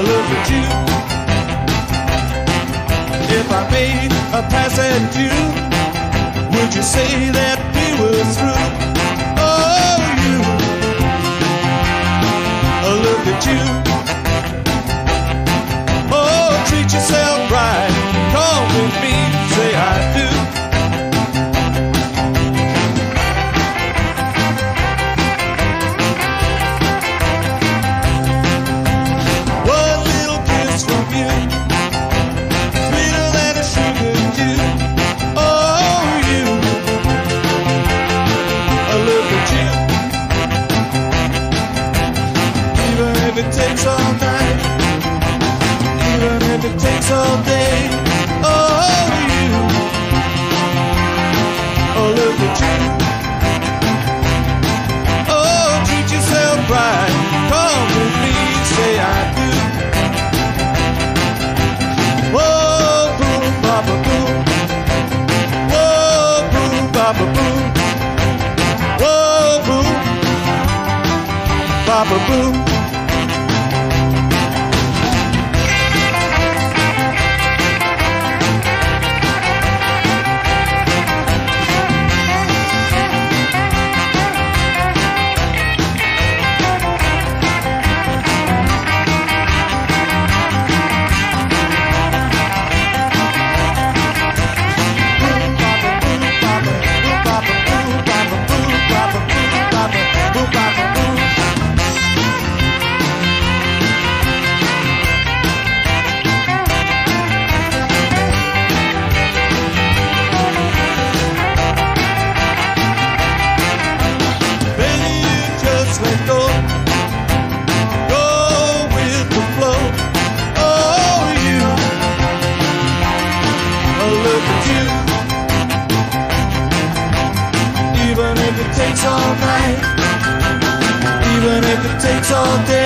I look at you. If I made a pass at you, would you say that we were through? Oh, you. I look at you. It takes all night, even if it takes all day. Oh, you, I look at you. Oh, treat yourself right. Come with me, say I do. Whoa, boom, baba, boom. Whoa, boom, baba, boom. Whoa, boom, baba, boom. Even if it takes all day.